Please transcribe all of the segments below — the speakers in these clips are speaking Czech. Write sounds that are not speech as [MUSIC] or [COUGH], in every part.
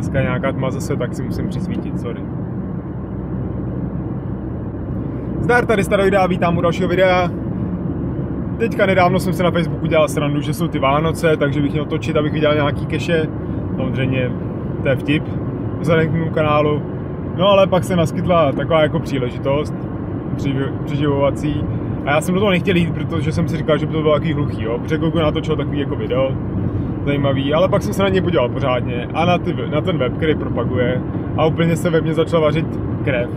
dneska nějaká tma zase, tak si musím přisvítit, sorry. Zdar, tady Staroida, vítám u dalšího videa. Teďka nedávno jsem se na Facebooku dělal srandu, že jsou ty Vánoce, takže bych měl točit, abych viděl nějaký keše. Samozřejmě to je vtip vzhledem k mému kanálu. No ale pak se naskytla taková jako příležitost přiživovací. A já jsem do toho nechtěl jít, protože jsem si říkal, že by to bylo takový hluchý, jo. Protože Google natočil takový jako video, zajímavý, ale pak jsem se na něj podíval pořádně a na, ty, na ten web, který propaguje a úplně se ve mně začala vařit krev.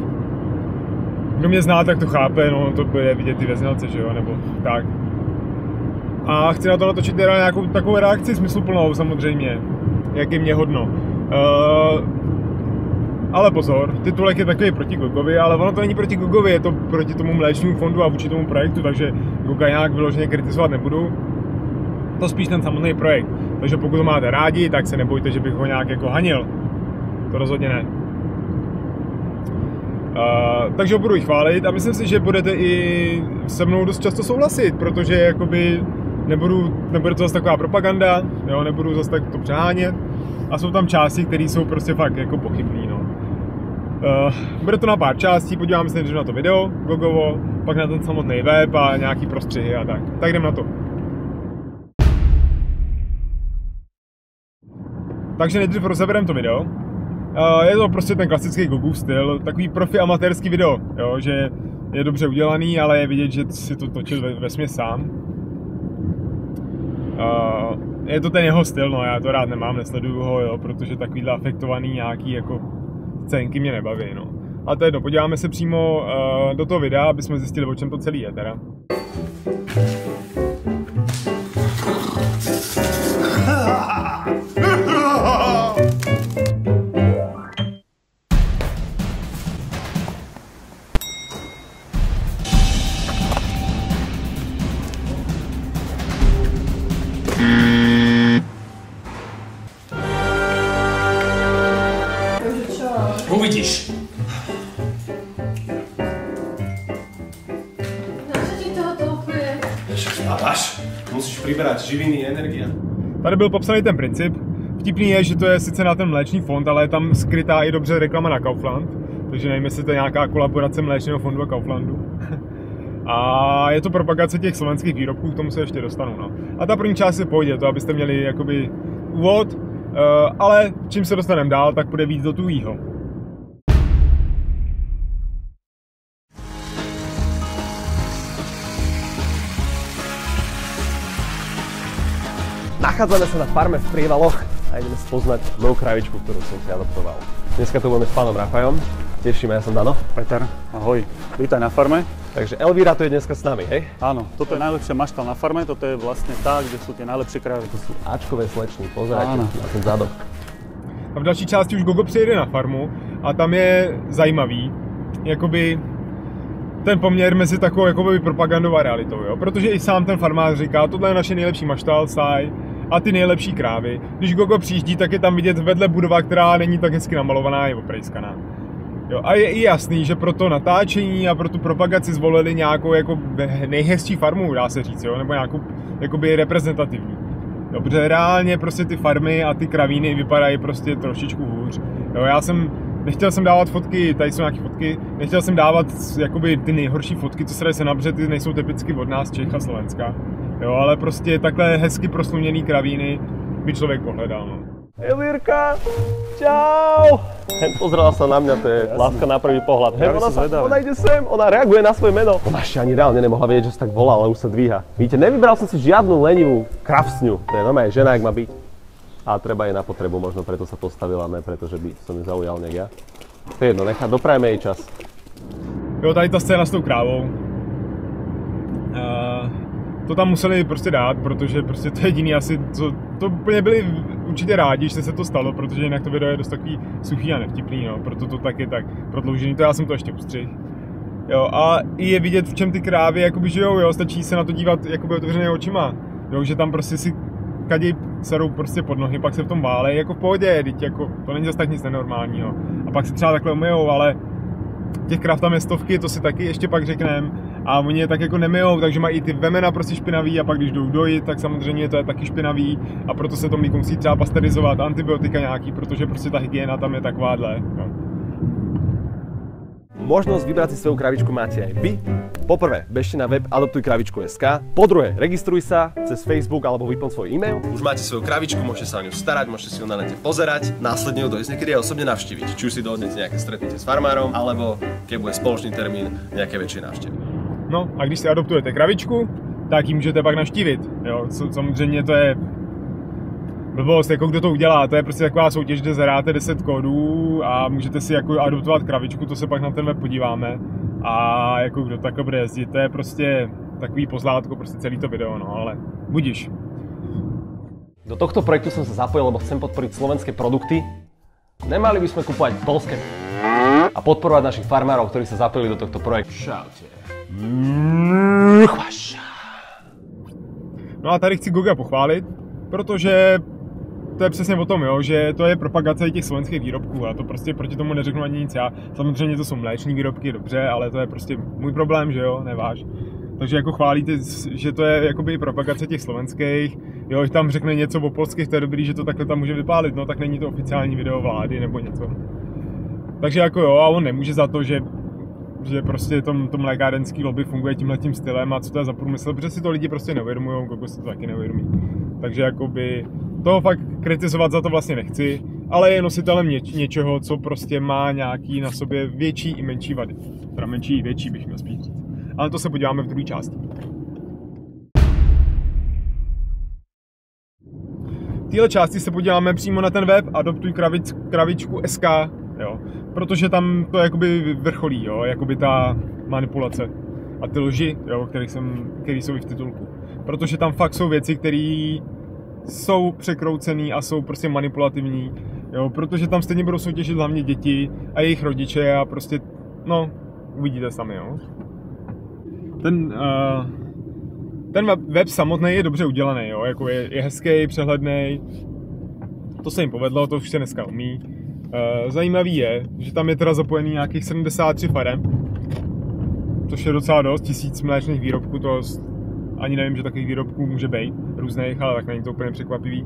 Kdo mě zná, tak to chápe, no to bude vidět ty ve že jo, nebo tak. A chci na to natočit teda nějakou takovou reakci smysluplnou samozřejmě, jak je mě hodno. Uh, ale pozor, titulek je takový proti Gogovi, ale ono to není proti Gogovi, je to proti tomu mléčnímu fondu a vůči tomu projektu, takže Goga nějak vyloženě kritizovat nebudu. To spíš ten samotný projekt. Takže pokud ho máte rádi, tak se nebojte, že bych ho nějak jako hanil. To rozhodně ne. Uh, takže ho budu chválit a myslím si, že budete i se mnou dost často souhlasit, protože jakoby nebudu, nebude to zase taková propaganda, jo, nebudu zase tak to přehánět a jsou tam části, které jsou prostě fakt jako pochybný, no. Uh, bude to na pár částí, podíváme se na to video, Gogovo, pak na ten samotný web a nějaký prostřihy a tak. Tak jdem na to. Takže nejdřív rozebereme to video. Uh, je to prostě ten klasický Gogu styl, takový profi amatérský video, jo, že je dobře udělaný, ale je vidět, že si to točil ve, ve sám. Uh, je to ten jeho styl, no já to rád nemám, nesleduju ho, jo, protože takovýhle afektovaný nějaký jako scénky mě nebaví, no. A to je jedno, podíváme se přímo uh, do toho videa, aby jsme zjistili, o čem to celý je teda. Uvidíš. [LAUGHS] Je? Však spávaš. Musíš přibrát živiny, energie. Tady byl popsaný ten princip. Vtipný je, že to je sice na ten mléčný fond, ale je tam skrytá i dobře reklama na Kaufland. Takže nevím, jestli to je nějaká kolaborace mléčného fondu a Kauflandu. a je to propagace těch slovenských výrobků, k tomu se ještě dostanu. No. A ta první část si pojde, to abyste měli jakoby úvod, uh, ale čím se dostaneme dál, tak bude víc do tujího. Nachádzame sa na farme v Prievaloch a ideme spoznať moju kravičku, ktorú som si adoptoval. Dneska tu budeme s pánom Rafajom. Tešíme, ja som Dano. Peter, ahoj. Vítaj na farme. Takže Elvíra tu je dneska s nami, hej? Áno, toto je najlepšia maštal na farme, toto je vlastne tá, kde sú tie najlepšie kravy. To sú Ačkové slečny, pozerajte Áno. na ten zadok. A v další části už Gogo přijede na farmu a tam je zajímavý, jakoby ten poměr mezi takovou jakoby propagandou a realitou, jo? Protože i sám ten farmář říká, tohle je naše nejlepší maštal, staj a ty nejlepší krávy. Když Gogo přijíždí, tak je tam vidět vedle budova, která není tak hezky namalovaná, je oprejskaná. Jo, a je i jasný, že pro to natáčení a pro tu propagaci zvolili nějakou jako nejhezčí farmu, dá se říct, jo? nebo nějakou jakoby reprezentativní. Dobře, reálně prostě ty farmy a ty kravíny vypadají prostě trošičku hůř. Jo, já jsem, nechtěl jsem dávat fotky, tady jsou nějaké fotky, nechtěl jsem dávat jakoby ty nejhorší fotky, co se dají se nabře, ty nejsou typicky od nás, Čech a Slovenska. Jo, ale prostě takhle hezky prosluněný kravíny by člověk pohledal. No. Elvírka, čau! Hen pozrela sa na mňa, to je láska na prvý pohľad. Hen, ona, sa, ona ide sem, ona reaguje na svoje meno. Ona ešte ani reálne nemohla vedieť, že sa tak volá, ale už sa dvíha. Víte, nevybral som si žiadnu lenivú kravsňu. To je normálne žena, jak má byť. A treba jej na potrebu, možno preto sa postavila, ne preto, že by som ju zaujal nejak ja. To je jedno, nechá, doprajeme jej čas. Jo, tady ta scéna s tou krávou. To tam museli prostě dát, protože prostě to je jediný asi, co, to úplně byli určitě rádi, že se to stalo, protože jinak to video je dost takový suchý a nevtipný, no, proto to tak je tak prodloužený, to já jsem to ještě ustřihl. Jo, a i je vidět, v čem ty krávy jakoby žijou, jo, stačí se na to dívat jakoby otevřenými očima, jo, že tam prostě si kadí serou prostě pod nohy, pak se v tom válej, jako v pohodě, teď jako, to není zase tak nic nenormálního. A pak se třeba takhle umyjou, ale těch krav tam je stovky, to si taky ještě pak řekneme. A oni je tak jako nemijou, takže mají i ty vemena prostě špinavý a pak když jdou dojít, tak samozřejmě to je taky špinavý a proto se to mlíko musí třeba pasterizovat, antibiotika nějaký, protože prostě ta hygiena tam je takováhle. No. Možnosť vybrať si svoju kravičku máte aj vy. Poprvé, bežte na web adoptujkravičku.sk. Po druhé, registruj sa cez Facebook alebo vyplň svoj e-mail. Už máte svoju kravičku, môžete sa o ňu starať, môžete si ju na nete pozerať. Následne ju dojsť niekedy aj osobne navštíviť. Či už si dohodnete nejaké stretnutie s farmárom, alebo keď bude spoločný termín, nejaké väčšie návštevy. No a když si adoptujete kravičku, tak ji můžete pak naštívit. Jo, samozřejmě to je blbost, jako kdo to udělá, to je prostě taková soutěž, kde zadáte 10 kódů a můžete si jako adoptovat kravičku, to se pak na ten web podíváme a jako kdo takhle bude jezdit, to je prostě takový pozlátko, prostě celý to video, no ale budíš. Do tohto projektu som sa zapojil, lebo chcem podporiť slovenské produkty. Nemali by sme kúpovať polské a podporovať našich farmárov, ktorí sa zapojili do tohto projektu. Čaute. No a tady chci Goga pochválit, protože to je přesně o tom, jo, že to je propagace těch slovenských výrobků a to prostě proti tomu neřeknu ani nic já. Samozřejmě to jsou mléční výrobky, dobře, ale to je prostě můj problém, že jo, neváš. Takže jako chválíte, že to je jakoby propagace těch slovenských, jo, že tam řekne něco o polských, to je dobrý, že to takhle tam může vypálit, no tak není to oficiální video vlády nebo něco. Takže jako jo, a on nemůže za to, že že prostě tom, to mlékárenský lobby funguje tímhle tím stylem a co to je za průmysl, protože si to lidi prostě neuvědomují, Gogo si to taky neuvědomí. Takže jakoby toho fakt kritizovat za to vlastně nechci, ale je nositelem něč, něčeho, co prostě má nějaký na sobě větší i menší vady. Teda menší i větší bych měl spíš říct. Ale to se podíváme v druhé části. V téhle části se podíváme přímo na ten web adoptuj kravičku SK, jo. Protože tam to jakoby vrcholí, jo, jakoby ta manipulace a ty lži, jo, který, jsem, který jsou i v titulku. Protože tam fakt jsou věci, které jsou překroucený a jsou prostě manipulativní, jo, protože tam stejně budou soutěžit hlavně děti a jejich rodiče a prostě, no, uvidíte sami, jo. Ten, uh, ten web samotný je dobře udělaný, jo, jako je, je hezký, přehledný, to se jim povedlo, to už se dneska umí. Uh, zajímavý je, že tam je teda zapojený nějakých 73 farem, což je docela dost, tisíc mléčných výrobků, to ani nevím, že takových výrobků může být různých, ale tak není to úplně překvapivý.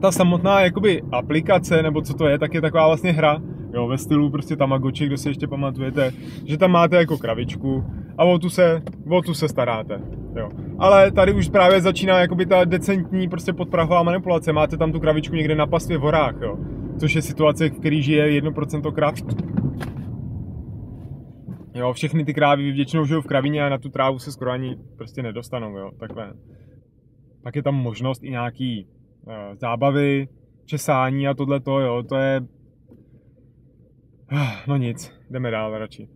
Ta samotná jakoby aplikace, nebo co to je, tak je taková vlastně hra, jo, ve stylu prostě Tamagotchi, kdo si ještě pamatujete, že tam máte jako kravičku a o tu se, o tu se staráte, jo. Ale tady už právě začíná jakoby ta decentní prostě podprahová manipulace, máte tam tu kravičku někde na pastvě v horách, jo, což je situace, v který žije 1% krav, Jo, všechny ty krávy většinou žijou v kravině a na tu trávu se skoro ani prostě nedostanou, jo, takhle. Pak je tam možnost i nějaký uh, zábavy, česání a tohle to, jo, to je... Uh, no nic, jdeme dál radši.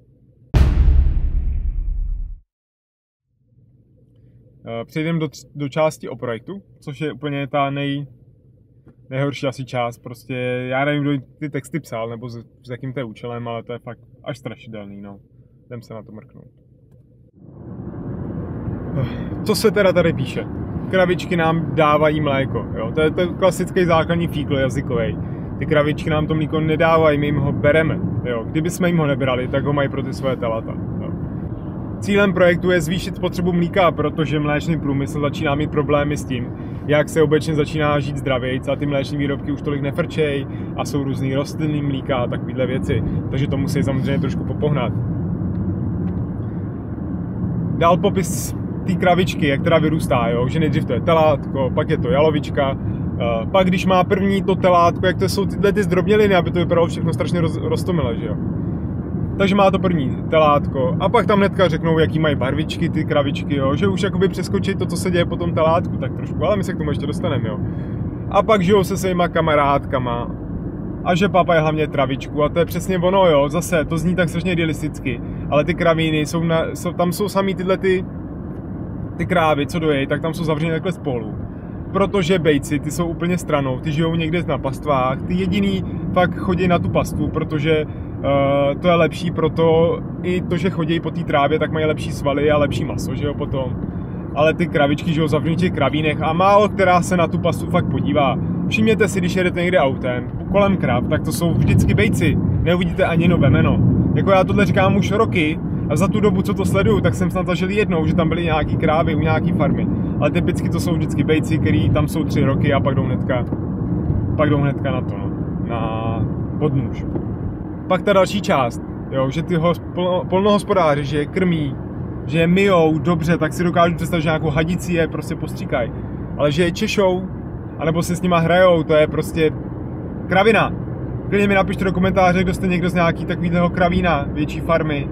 Přejdeme do, do části o projektu, což je úplně ta nej, nejhorší asi část. Prostě já nevím, kdo ty texty psal, nebo s, s jakým to je účelem, ale to je fakt až strašidelný, no. Jdem se na to mrknout. Co se teda tady píše? Kravičky nám dávají mléko, jo? To je to klasický základní fígl jazykový. Ty kravičky nám to mléko nedávají, my jim ho bereme. Jo? Kdyby jsme jim ho nebrali, tak ho mají pro ty svoje telata. Jo? Cílem projektu je zvýšit spotřebu mlíka, protože mléčný průmysl začíná mít problémy s tím, jak se obecně začíná žít zdravějc a ty mléční výrobky už tolik nefrčej a jsou různý rostlinný mlíka a takovéhle věci. Takže to musí samozřejmě trošku popohnat dal popis té kravičky, jak teda vyrůstá, jo? že nejdřív to je telátko, pak je to jalovička, uh, pak když má první to telátko, jak to jsou tyhle ty zdrobněliny, aby to vypadalo všechno strašně roz, roztomile, že jo. Takže má to první telátko a pak tam hnedka řeknou, jaký mají barvičky ty kravičky, jo? že už jakoby přeskočí to, co se děje po tom telátku, tak trošku, ale my se k tomu ještě dostaneme, jo. A pak žijou se svýma kamarádkama, a že papa je hlavně travičku a to je přesně ono, jo, zase, to zní tak strašně idealisticky, ale ty kravíny jsou, na, jsou tam jsou samý tyhle ty, ty krávy, co dojejí, tak tam jsou zavřené takhle spolu. Protože bejci, ty jsou úplně stranou, ty žijou někde na pastvách, ty jediný fakt chodí na tu pastvu, protože uh, to je lepší proto i to, že chodí po té trávě, tak mají lepší svaly a lepší maso, že jo, potom. Ale ty kravičky žijou zavřený v těch kravínech a málo která se na tu pastvu fakt podívá. Všimněte si, když jedete někde autem, kolem krav, tak to jsou vždycky bejci. Neuvidíte ani jedno vemeno. Jako já tohle říkám už roky A za tu dobu, co to sleduju, tak jsem snad zažil jednou, že tam byly nějaký krávy u nějaký farmy. Ale typicky to jsou vždycky bejci, který tam jsou tři roky a pak jdou hnedka, pak jdou hnedka na to, no, na podnůž. Pak ta další část, jo, že ty hospo, polnohospodáři, že je krmí, že je myjou dobře, tak si dokážu představit, že nějakou hadici je prostě postříkají. Ale že je češou, anebo se s nima hrajou, to je prostě kravina. Klidně mi napište do komentáře, kdo jste někdo z nějaký takovýhleho kravína, větší farmy,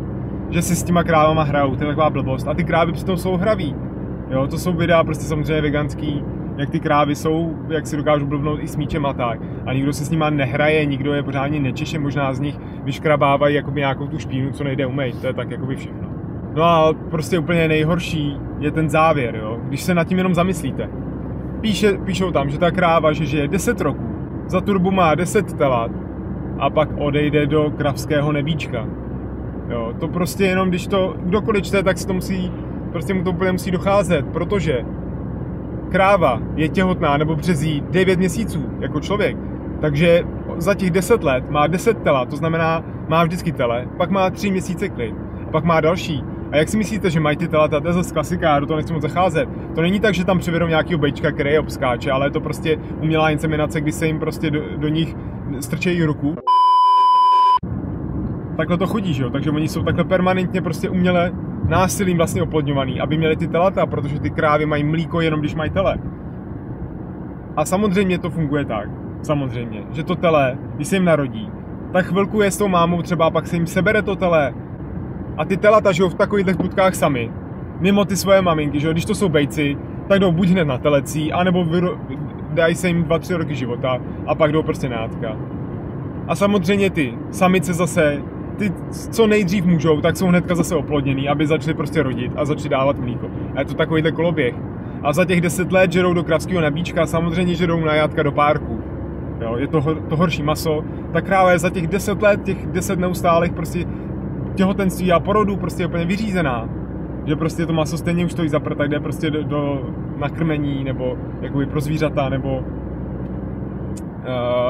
že si s těma krávama hrajou, to je taková blbost. A ty krávy přitom jsou hraví. Jo, to jsou videa prostě samozřejmě veganský, jak ty krávy jsou, jak si dokážu blbnout i s míčem a tak. A nikdo se s nima nehraje, nikdo je pořádně nečeše, možná z nich vyškrabávají jakoby nějakou tu špínu, co nejde umýt, to je tak jakoby všechno. No a prostě úplně nejhorší je ten závěr, jo, když se nad tím jenom zamyslíte. Píše, píšou tam, že ta kráva, že žije 10 roků, za turbu má 10 telat a pak odejde do kravského nebíčka. Jo, to prostě jenom, když to kdokoliv čte, tak si to musí, prostě mu to úplně musí docházet, protože kráva je těhotná nebo březí 9 měsíců jako člověk, takže za těch 10 let má 10 tela, to znamená, má vždycky tele, pak má 3 měsíce klid, pak má další. A jak si myslíte, že mají ty telata, to je zase klasika, já do toho nechci moc zacházet. To není tak, že tam přivedou nějaký bejčka, který je obskáče, ale je to prostě umělá inseminace, kdy se jim prostě do, do nich strčejí ruku. Takhle to chodí, že jo? Takže oni jsou takhle permanentně prostě uměle násilím vlastně oplodňovaný, aby měli ty telata, protože ty krávy mají mlíko jenom když mají tele. A samozřejmě to funguje tak, samozřejmě, že to tele, když se jim narodí, tak chvilku je s tou mámou třeba, pak se jim sebere to tele a ty telata žijou v takových budkách sami, mimo ty svoje maminky, že jo? když to jsou bejci, tak jdou buď hned na telecí, anebo vyro... dají se jim 2-3 roky života a pak jdou prostě nátka. A samozřejmě ty samice zase ty co nejdřív můžou, tak jsou hnedka zase oplodněný, aby začali prostě rodit a začali dávat mlíko. A je to takovýhle koloběh. A za těch 10 let žerou do kravského nabíčka, samozřejmě žerou na jatka do párku. Jo, je to, to horší maso. Ta kráva je za těch 10 let, těch 10 neustálých prostě těhotenství a porodu prostě úplně vyřízená. Že prostě to maso stejně už stojí za prd, jde prostě do, do nakrmení, nebo jakoby pro zvířata, nebo, uh,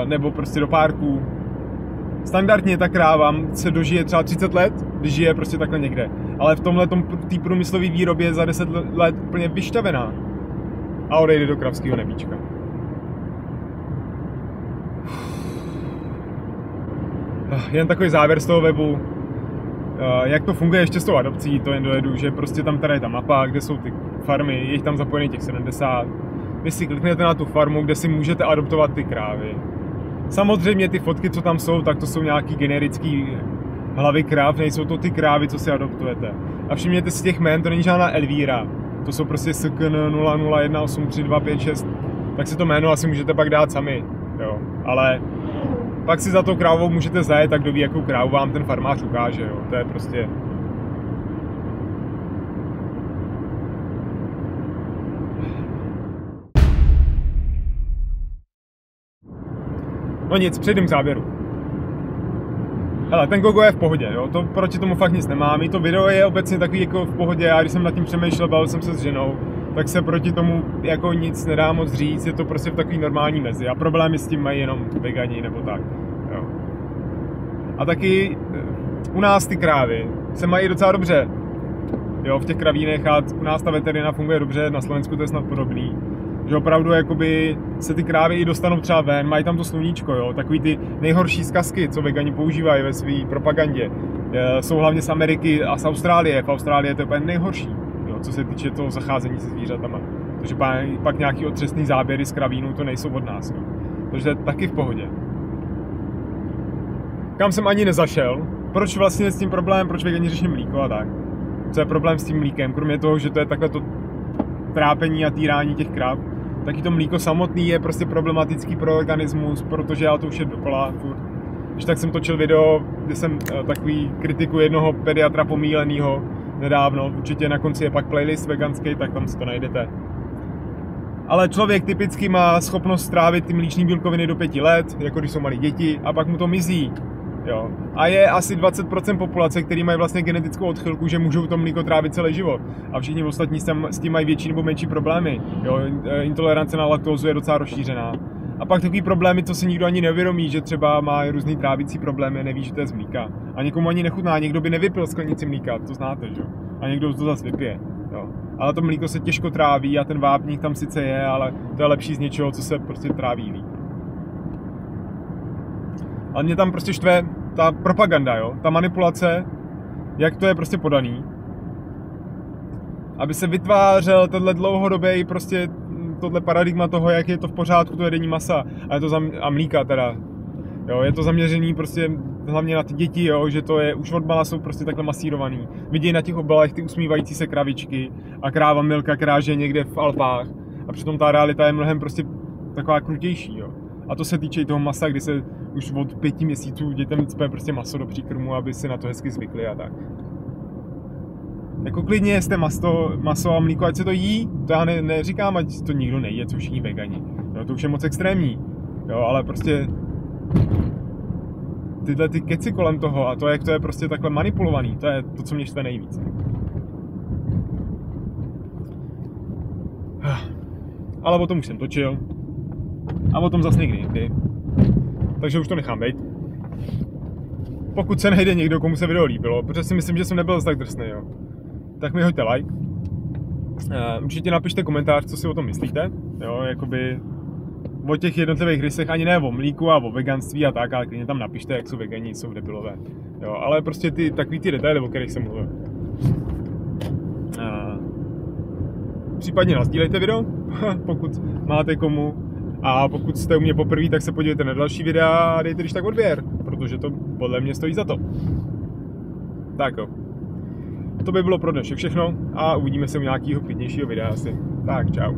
nebo prostě do párku standardně ta kráva se dožije třeba 30 let, když žije prostě takhle někde. Ale v tomhle té průmyslové výrobě je za 10 let úplně vyštavená. A odejde do kravského nebíčka. Jen takový závěr z toho webu. Jak to funguje ještě s tou adopcí, to jen dojedu, že prostě tam tady je ta mapa, kde jsou ty farmy, je jich tam zapojený těch 70. Vy si kliknete na tu farmu, kde si můžete adoptovat ty krávy Samozřejmě ty fotky, co tam jsou, tak to jsou nějaký generický hlavy kráv, nejsou to ty krávy, co si adoptujete. A všimněte si těch jmén, to není žádná Elvíra, to jsou prostě SKN 00183256, tak si to jméno asi můžete pak dát sami, jo. Ale pak si za tou krávou můžete zajet, tak kdo ví, jakou krávu vám ten farmář ukáže, jo. To je prostě No nic, přejdem k závěru. Hele, ten Gogo je v pohodě, jo, to proti tomu fakt nic nemám. I to video je obecně takový jako v pohodě, já když jsem nad tím přemýšlel, bavil jsem se s ženou, tak se proti tomu jako nic nedá moc říct, je to prostě v takový normální mezi a problémy s tím mají jenom vegani nebo tak, jo. A taky eh, u nás ty krávy se mají docela dobře, jo, v těch kravínech a u nás ta veterina funguje dobře, na Slovensku to je snad podobný že opravdu jakoby se ty krávy i dostanou třeba ven, mají tam to sluníčko, jo, takový ty nejhorší zkazky, co vegani používají ve své propagandě, jsou hlavně z Ameriky a z Austrálie, v Austrálii je to úplně nejhorší, jo, co se týče toho zacházení se zvířatama, protože pak, nějaký otřesný záběry z kravínu to nejsou od nás, jo. takže to je taky v pohodě. Kam jsem ani nezašel, proč vlastně s tím problém, proč vegani řeší mlíko a tak. Co je problém s tím mlíkem, kromě toho, že to je takhle to trápení a týrání těch krav, taky to mlíko samotný je prostě problematický pro organismus, protože já to už je dokola. Když tak jsem točil video, kde jsem eh, takový kritiku jednoho pediatra pomíleného nedávno, určitě na konci je pak playlist veganský, tak tam si to najdete. Ale člověk typicky má schopnost strávit ty mlíční bílkoviny do pěti let, jako když jsou malí děti, a pak mu to mizí. Jo. A je asi 20% populace, který mají vlastně genetickou odchylku, že můžou to mlíko trávit celý život. A všichni ostatní s tím mají větší nebo menší problémy. Jo. Intolerance na laktózu je docela rozšířená. A pak takový problémy, co si nikdo ani nevědomí, že třeba má různý trávicí problémy, neví, že to je z mlíka. A někomu ani nechutná, někdo by nevypil sklenici mlíka, to znáte, že jo? A někdo to zase vypije, jo. Ale to mlíko se těžko tráví a ten vápník tam sice je, ale to je lepší z něčeho, co se prostě tráví líp. Ale mě tam prostě štve ta propaganda, jo? Ta manipulace, jak to je prostě podaný. Aby se vytvářel tenhle dlouhodobý prostě tohle paradigma toho, jak je to v pořádku, to jedení masa a, je to zam, a mlíka teda. Jo, je to zaměřený prostě hlavně na ty děti, jo, že to je, už od mala jsou prostě takhle masírovaný. Vidějí na těch obalech ty usmívající se kravičky a kráva Milka kráže někde v Alpách a přitom ta realita je mnohem prostě taková krutější, jo. A to se týče i toho masa, kdy se už od pěti měsíců dětem cpe prostě maso do příkrmu, aby si na to hezky zvykli a tak. Jako klidně jste maso, maso a mlíko, ať se to jí, to já ne, neříkám, ať to nikdo nejde, co všichni vegani. Jo, to už je moc extrémní. Jo, ale prostě tyhle ty keci kolem toho a to, jak to je prostě takhle manipulovaný, to je to, co mě štve nejvíc. Ale o tom už jsem točil. A o tom zase někdy jindy. Takže už to nechám být. Pokud se najde někdo, komu se video líbilo, protože si myslím, že jsem nebyl tak drsný, jo tak mi hoďte like. Uh, určitě napište komentář, co si o tom myslíte. Jo, jakoby o těch jednotlivých rysech, ani ne o mlíku a o veganství a tak, ale klidně tam napište, jak jsou vegani, jsou debilové. Jo, ale prostě ty, takový ty detaily, o kterých jsem mluvil. Uh, případně nazdílejte video, [LAUGHS] pokud máte komu. A pokud jste u mě poprvé, tak se podívejte na další videa a dejte když tak odběr, protože to podle mě stojí za to. Tak jo to by bylo pro dnešek všechno a uvidíme se u nějakého klidnějšího videa asi. Tak, čau.